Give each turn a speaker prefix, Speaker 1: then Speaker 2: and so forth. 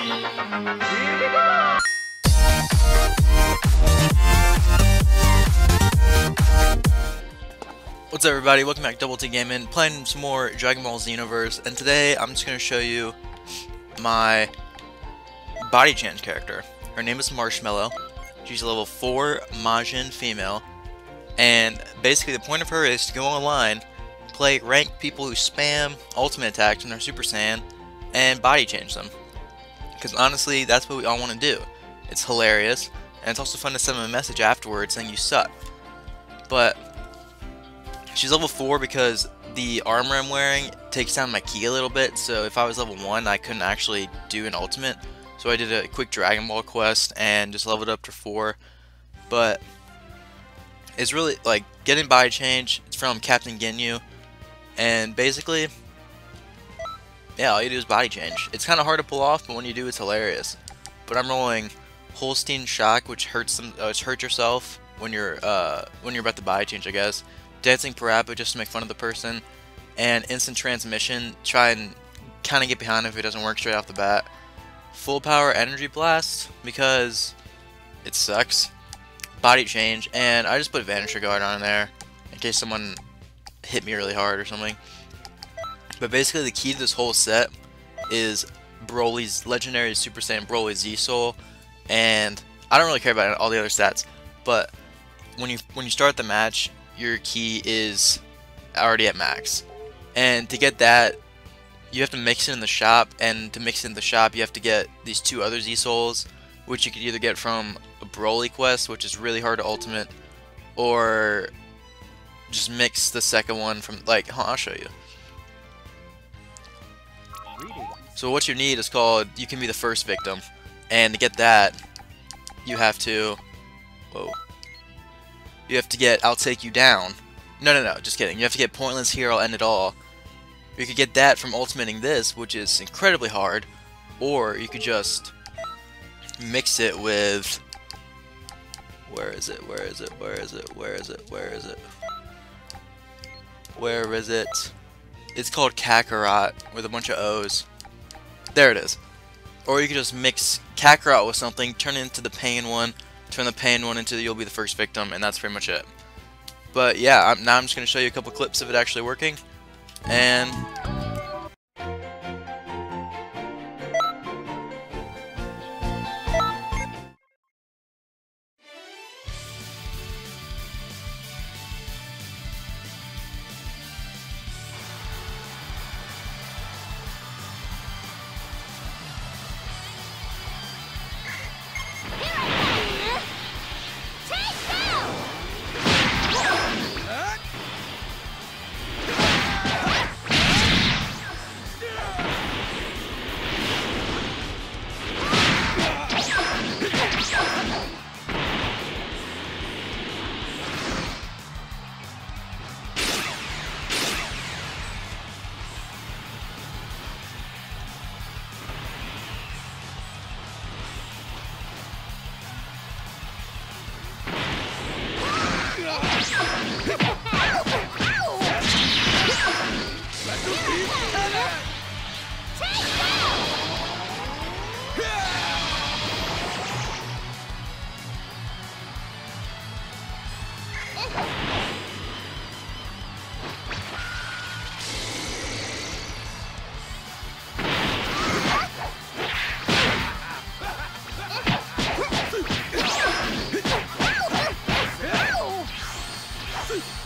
Speaker 1: What's up everybody, welcome back to Double T Gaming, playing some more Dragon Ball Xenoverse, and today I'm just going to show you my body change character. Her name is Marshmallow, she's a level 4 Majin female, and basically the point of her is to go online, play rank people who spam ultimate attacks when they're Super Saiyan, and body change them. Because honestly, that's what we all want to do. It's hilarious, and it's also fun to send them a message afterwards saying you suck. But She's level 4 because the armor I'm wearing takes down my ki a little bit, so if I was level 1, I couldn't actually do an ultimate. So I did a quick Dragon Ball quest and just leveled up to 4. But it's really, like, getting body change, it's from Captain Ginyu. And basically, yeah, all you do is body change. It's kind of hard to pull off, but when you do, it's hilarious. But I'm rolling Holstein Shock, which hurts them, uh, hurts yourself when you're uh, when you're about to body change, I guess. Dancing Parappa just to make fun of the person, and Instant Transmission, try and kind of get behind if it doesn't work straight off the bat. Full Power Energy Blast, because it sucks. Body Change, and I just put Vanisher Guard on there, in case someone hit me really hard or something. But basically the key to this whole set is Broly's legendary Super Saiyan Broly Z-Soul, and I don't really care about all the other stats, but when you when you start the match, your ki is already at max. And to get that, you have to mix it in the shop, and to mix it in the shop, you have to get these two other Z-Souls, which you could either get from a Broly quest, which is really hard to ultimate, or just mix the second one from, like, huh, I'll show you. So what you need is called, you can be the first victim, and to get that, you have to, whoa, you have to get I'll Take You Down. No, no, no, just kidding. You have to get Pointless Here, I'll End It All. You could get that from ultimating this, which is incredibly hard, or you could just mix it with... Where is it? Where is it? Where is it? Where is it? Where is it? Where is it? It's called Kakarot, with a bunch of O's. There it is. Or you could just mix Kakarot with something, turn it into the pain one, turn the pain one into the you'll be the first victim, and that's pretty much it. But yeah, I'm, now I'm just going to show you a couple clips of it actually working, and
Speaker 2: Thank